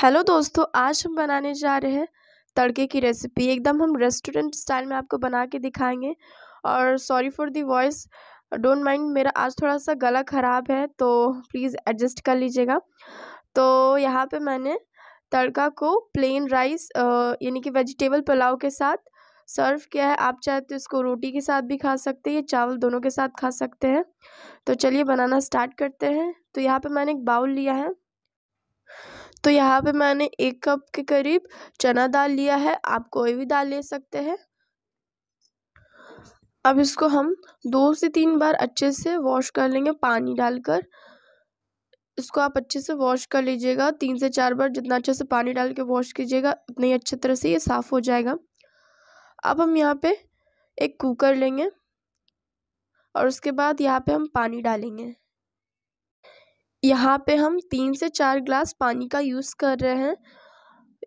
Hello दोस्तों, आज हम बनाने जा रहे हैं तड़के की रेसिपी। एकदम हम रेस्टोरेंट स्टाइल में आपको बना के दिखाएँगे। और sorry for the voice, don't mind, मेरा आज थोड़ा सा गला ख़राब है तो प्लीज़ एडजस्ट कर लीजिएगा। तो यहाँ पे मैंने तड़का को प्लेन राइस यानी कि वेजिटेबल पुलाव के साथ सर्व किया है। आप चाहे तो इसको रोटी के साथ भी खा सकते हैं चावल दोनों के साथ खा सकते हैं। तो चलिए बनाना स्टार्ट करते हैं। तो यहाँ पे मैंने एक बाउल लिया है। तो यहाँ पे मैंने एक कप के करीब चना दाल लिया है। आप कोई भी दाल ले सकते हैं। अब इसको हम दो से तीन बार अच्छे से वॉश कर लेंगे पानी डालकर। इसको आप अच्छे से वॉश कर लीजिएगा। तीन से चार बार जितना अच्छे से पानी डाल के वॉश कीजिएगा, उतनी ही अच्छे तरह से ये साफ़ हो जाएगा। अब हम यहाँ पे एक कुकर लेंगे और उसके बाद यहाँ पे हम पानी डालेंगे। यहाँ पे हम तीन से चार ग्लास पानी का यूज़ कर रहे हैं।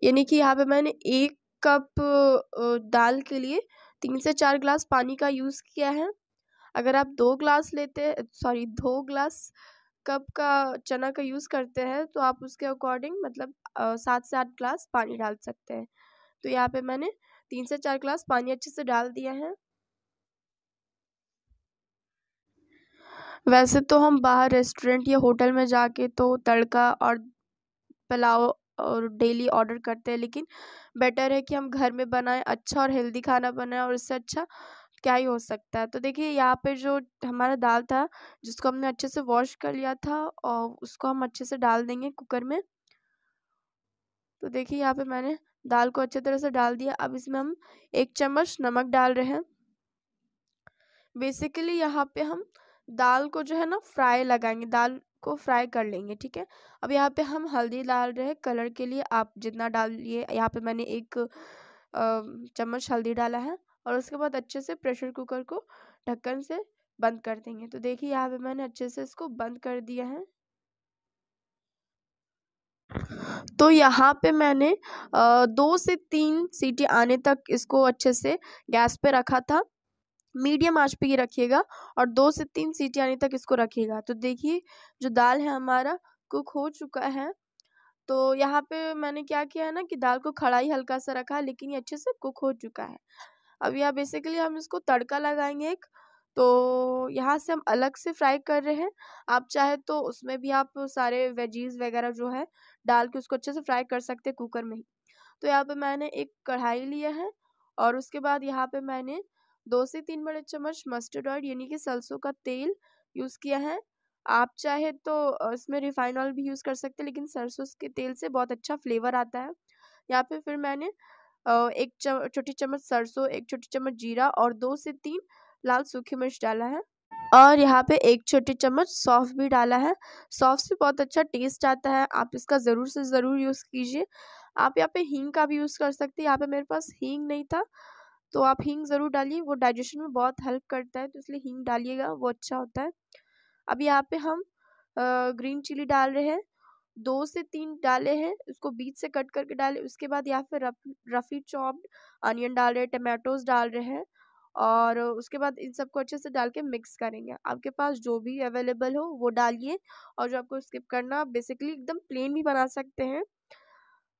यानी कि यहाँ पे मैंने एक कप दाल के लिए तीन से चार ग्लास पानी का यूज़ किया है। अगर आप दो ग्लास लेते सॉरी, दो ग्लास कप का चना का यूज़ करते हैं तो आप उसके अकॉर्डिंग मतलब सात से आठ ग्लास पानी डाल सकते हैं। तो यहाँ पे मैंने तीन से चार ग्लास पानी अच्छे से डाल दिया है। वैसे तो हम बाहर रेस्टोरेंट या होटल में जाके तो तड़का और पुलाव और डेली ऑर्डर करते हैं, लेकिन बेटर है कि हम घर में बनाएँ अच्छा और हेल्दी खाना बनाएँ और इससे अच्छा क्या ही हो सकता है। तो देखिए, यहाँ पे जो हमारा दाल था, जिसको हमने अच्छे से वॉश कर लिया था और उसको हम अच्छे से डाल देंगे कुकर में। तो देखिए, यहाँ पे मैंने दाल को अच्छे तरह से डाल दिया। अब इसमें हम एक चम्मच नमक डाल रहे हैं। बेसिकली यहाँ पे हम दाल को जो है ना फ्राई लगाएँगे, दाल को फ्राई कर लेंगे, ठीक है? अब यहाँ पे हम हल्दी डाल रहे हैं कलर के लिए, आप जितना डालिए, यहाँ पे मैंने एक चम्मच हल्दी डाला है और उसके बाद अच्छे से प्रेशर कुकर को ढक्कन से बंद कर देंगे। तो देखिए, यहाँ पे मैंने अच्छे से इसको बंद कर दिया है। तो यहाँ पे मैंने दो से तीन सीटी आने तक इसको अच्छे से गैस पे रखा था। मीडियम आँच पे ये रखिएगा और दो से तीन सीटी आने तक इसको रखिएगा। तो देखिए, जो दाल है हमारा, कुक हो चुका है। तो यहाँ पे मैंने क्या किया है ना कि दाल को खड़ा ही हल्का सा रखा है लेकिन ये अच्छे से कुक हो चुका है। अब यहाँ बेसिकली हम इसको तड़का लगाएँगे एक। तो यहाँ से हम अलग से फ्राई कर रहे हैं। आप चाहे तो उसमें भी आप सारे वेजीज वगैरह जो है, डाल के उसको अच्छे से फ्राई कर सकते हैं कुकर में ही। तो यहाँ पे मैंने एक कढ़ाई लिया है और उसके बाद यहाँ पे मैंने दो से तीन बड़े चम्मच मस्टर्ड ऑयल यानी कि सरसों का तेल यूज़ किया है। आप चाहे तो इसमें रिफाइन ऑयल भी यूज़ कर सकते हैं, लेकिन सरसों के तेल से बहुत अच्छा फ्लेवर आता है। यहाँ पे फिर मैंने एक छोटी चम्मच सरसों, एक छोटी चम्मच जीरा और दो से तीन लाल सूखी मिर्च डाला है। और यहाँ पे एक छोटी चम्मच सौफ भी डाला है। सौफ से बहुत अच्छा टेस्ट आता है। आप इसका ज़रूर से ज़रूर यूज़ कीजिए। आप यहाँ पे हींग का भी यूज़ कर सकते हैं। यहाँ पे मेरे पास हींग नहीं था। तो आप हींग ज़रूर डालिए, वो डाइजेशन में बहुत हेल्प करता है तो इसलिए हींग डालिएगा, वो अच्छा होता है। अब यहाँ पे हम ग्रीन चिली डाल रहे हैं, दो से तीन डाले हैं, उसको बीच से कट करके डाले, उसके बाद पे रफ रफ़ी चॉप्ड अनियन डाल रहे हैं, टमाटोज डाल रहे हैं, और उसके बाद इन सबको अच्छे से डाल के मिक्स करेंगे। आपके पास जो भी अवेलेबल हो, वो डालिए, और जो आपको स्किप करना बेसिकली एकदम प्लेन भी बना सकते हैं।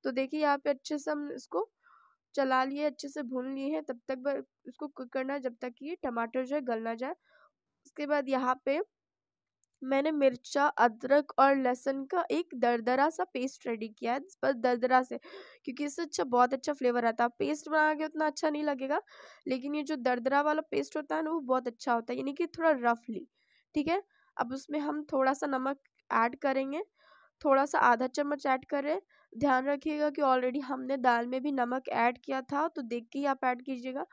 तो देखिए, यहाँ पे अच्छे से हम इसको चला लिए, अच्छे से भून लिए हैं, तब तक उसको कुक करना जब तक कि टमाटर जो है गल ना जाए। उसके बाद यहाँ पे मैंने मिर्चा, अदरक और लहसुन का एक दरदरा सा पेस्ट रेडी किया है बस दरदरा से, क्योंकि इससे अच्छा बहुत अच्छा फ्लेवर आता है। पेस्ट बना के उतना अच्छा नहीं लगेगा, लेकिन ये जो दरदरा वाला पेस्ट होता है ना, वो बहुत अच्छा होता है, यानी कि थोड़ा रफली ठीक है? अब उसमें हम थोड़ा सा नमक ऐड करेंगे थोड़ा सा आधा चम्मच ऐड करें ध्यान रखिएगा कि ऑलरेडी हमने दाल में भी नमक ऐड किया था तो देख के ही आप ऐड कीजिएगा।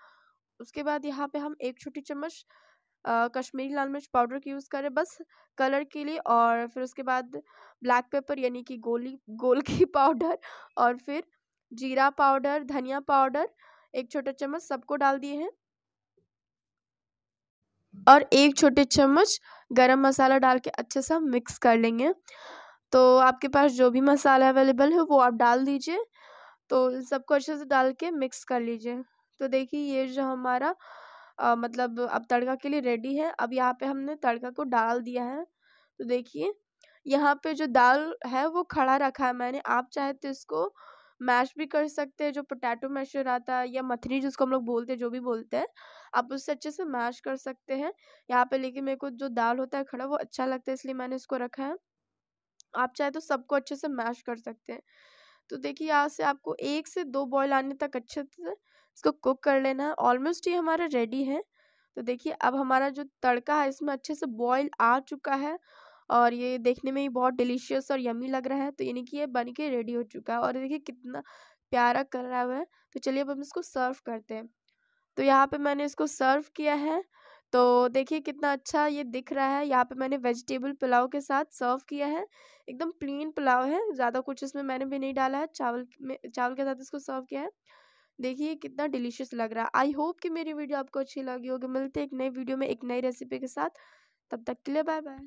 उसके बाद यहाँ पे हम एक छोटी चम्मच कश्मीरी लाल मिर्च पाउडर की यूज़ करें बस कलर के लिए और फिर उसके बाद ब्लैक पेपर यानी कि गोली, गोल की पाउडर और फिर जीरा पाउडर, धनिया पाउडर, एक छोटा चम्मच सबको डाल दिए हैं। और एक छोटे चम्मच गरम मसाला डाल के अच्छे से मिक्स कर लेंगे। तो आपके पास जो भी मसाला अवेलेबल है वो आप डाल दीजिए तो सबको अच्छे से डाल के मिक्स कर लीजिए। तो देखिए ये जो हमारा आ, मतलब अब तड़का के लिए रेडी है अब यहाँ पे हमने तड़का को डाल दिया है। तो देखिए यहाँ पे जो दाल है वो खड़ा रखा है मैंने आप चाहे तो इसको मैश भी कर सकते हैं जो पोटैटो मैशर आता है या मथनी जिसको हम लोग बोलते हैं जो भी बोलते हैं आप उससे अच्छे से मैश कर सकते हैं। यहाँ पे लेकिन मेरे को जो दाल होता है खड़ा वो अच्छा लगता है इसलिए मैंने इसको रखा है। आप चाहे तो सबको अच्छे से मैश कर सकते हैं। तो देखिए, यहाँ से आपको एक से दो बॉयल आने तक अच्छे से इसको कुक कर लेना है। ऑलमोस्ट ये हमारा रेडी है। तो देखिए, अब हमारा जो तड़का है, इसमें अच्छे से बॉयल आ चुका है और ये देखने में ही बहुत डिलीशियस और यमी लग रहा है। तो यानी कि ये बन के रेडी हो चुका है और देखिए, कितना प्यारा कर रहा है तो चलिए, अब हम इसको सर्व करते हैं। तो यहाँ पे मैंने इसको सर्व किया है। तो देखिए कितना अच्छा ये दिख रहा है। यहाँ पे मैंने वेजिटेबल पुलाव के साथ सर्व किया है। एकदम प्लेन पुलाव है, ज़्यादा कुछ इसमें मैंने भी नहीं डाला है। चावल में, चावल के साथ इसको सर्व किया है। देखिए कितना डिलीशियस लग रहा है। आई होप कि मेरी वीडियो आपको अच्छी लगी होगी। मिलते एक नई वीडियो में एक नई रेसिपी के साथ। तब तक के लिए बाय बाय